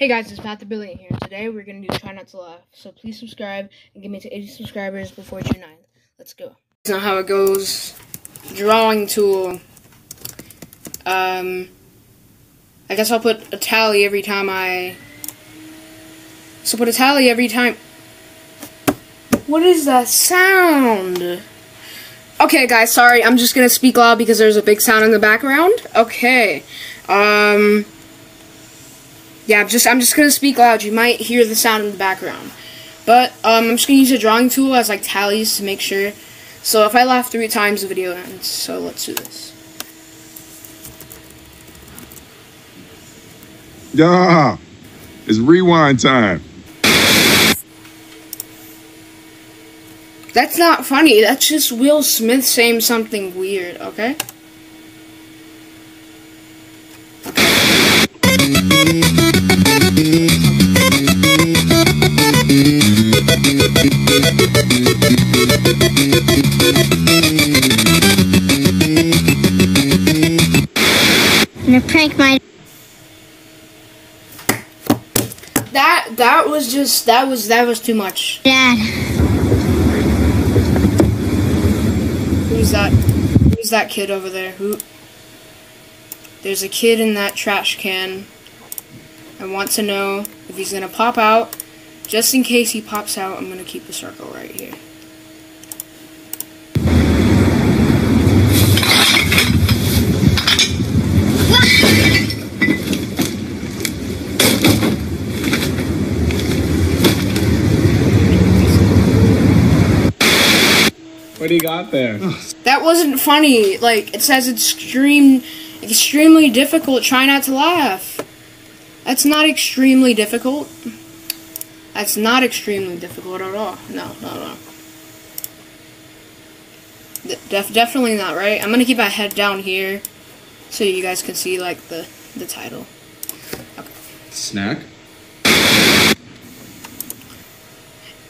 Hey guys, it's Matt the Brilliant here. Today we're gonna do Try Not to Laugh. So please subscribe and get me to 80 subscribers before June 9th. Let's go. That's not how it goes. Drawing tool. Um, I guess I'll put a tally every time I. So put a tally every time. What is that sound? Okay, guys, sorry. I'm just gonna speak loud because there's a big sound in the background. Okay. Um. Yeah, I'm just I'm just gonna speak loud. You might hear the sound in the background, but um, I'm just gonna use a drawing tool as like tallies to make sure. So if I laugh three times, the video ends. So let's do this. Yeah, it's rewind time. That's not funny. That's just Will Smith saying something weird. Okay. I'm gonna prank my That that was just that was that was too much. dad. Who's that? Who's that kid over there? Who? There's a kid in that trash can. I want to know if he's gonna pop out. Just in case he pops out, I'm gonna keep a circle right here. Do got there? That wasn't funny. Like it says, it's extreme, extremely difficult. Try not to laugh. That's not extremely difficult. That's not extremely difficult at all. No, no, no. De- def- definitely not right. I'm gonna keep my head down here, so you guys can see like the the title. Okay. Snack?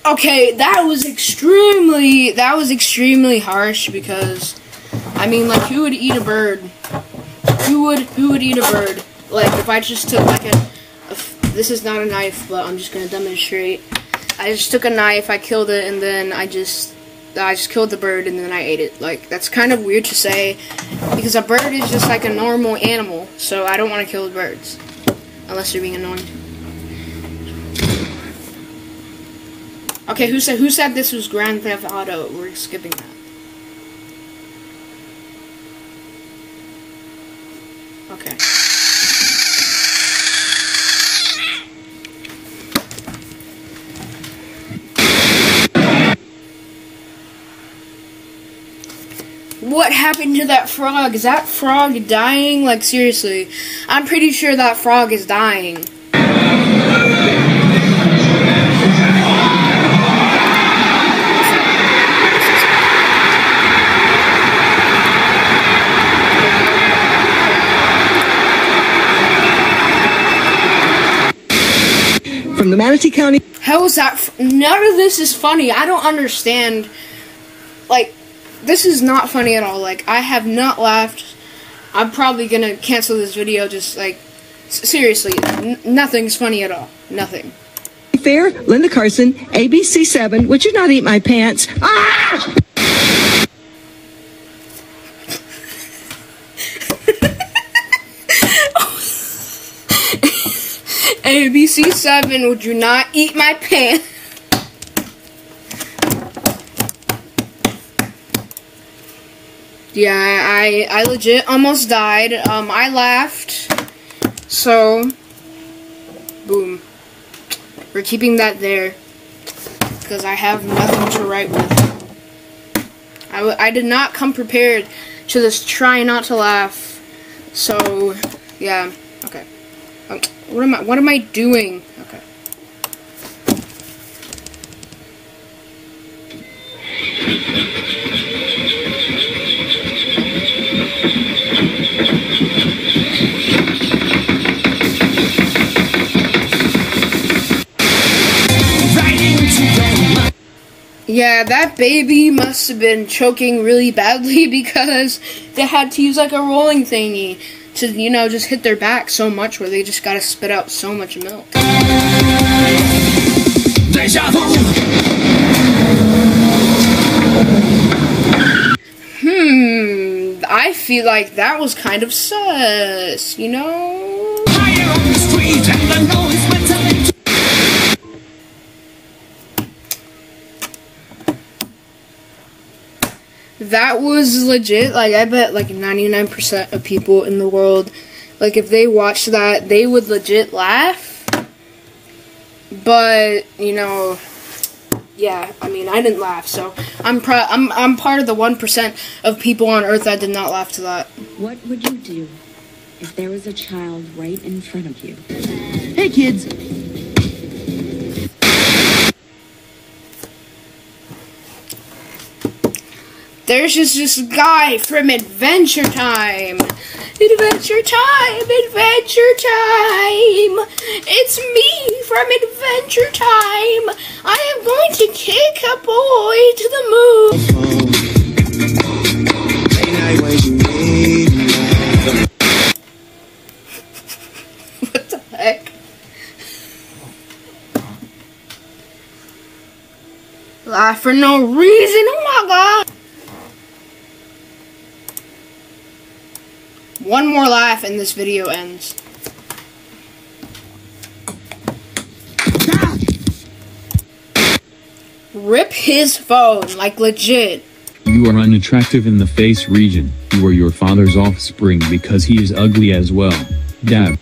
Okay, that was extremely that was extremely harsh because I mean like who would eat a bird? Who would who would eat a bird? Like if I just took like a, a this is not a knife, but I'm just gonna demonstrate. I just took a knife, I killed it, and then I just I just killed the bird and then I ate it. Like that's kind of weird to say because a bird is just like a normal animal, so I don't want to kill birds unless they're being annoying. Okay, who said who said this was Grand Theft Auto? We're skipping that. Okay. What happened to that frog? Is that frog dying? Like seriously, I'm pretty sure that frog is dying. From the Manatee County How is that? F- None of this is funny. I don't understand. Like, this is not funny at all. Like, I have not laughed. I'm probably gonna cancel this video. Just like, seriously, nothing's funny at all. Nothing. Fair, Linda Carson, ABC7, Would You Not Eat My Pants? Ah! ABC seven. Would you not eat my pants? Yeah, I I legit almost died. Um, I laughed. So, boom. We're keeping that there because I have nothing to write with. I, I did not come prepared to this try not to laugh. So, yeah. What am I? What am I doing? Okay. Yeah, that baby must have been choking really badly because they had to use like a rolling thingy to you know just hit their back so much where they just gotta spit out so much milk. Hmm, I feel like that was kind of sus, you know? That was legit. Like, I bet like 99% of people in the world, like, if they watched that, they would legit laugh. But, you know, yeah, I mean, I didn't laugh, so I'm pro- I'm I'm part of the one percent of people on Earth that did not laugh to that. What would you do if there was a child right in front of you? Hey, kids. There's just this guy from Adventure Time. Adventure Time, Adventure Time. It's me from Adventure Time. I am going to kick a boy to the moon. what the heck? Laugh for no reason. Oh my god. One more laugh and this video ends. Rip his phone, like legit. You are unattractive in the face region. You are your father's offspring because he is ugly as well. Dab.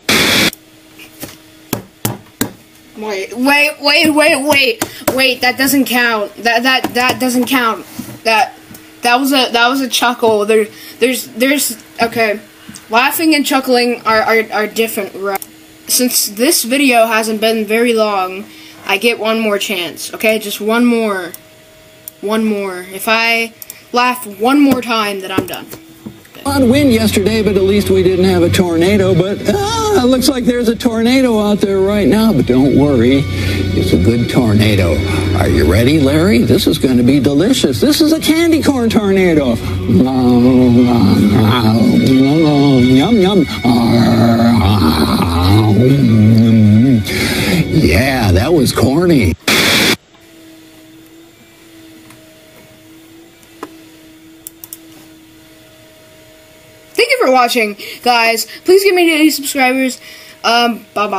Wait, wait, wait, wait, wait, wait. That doesn't count. That that that doesn't count. That that was a that was a chuckle. There, there's there's okay. Laughing and chuckling are are, are different, right? Since this video hasn't been very long, I get one more chance. Okay, just one more, one more. If I laugh one more time, then I'm done. On wind yesterday, but at least we didn't have a tornado. But ah, it looks like there's a tornado out there right now. But don't worry, it's a good tornado. Are you ready, Larry? This is going to be delicious. This is a candy corn tornado. Yum yum. Yeah, that was corny. Watching, guys. Please give me 80 subscribers. Um, bye bye.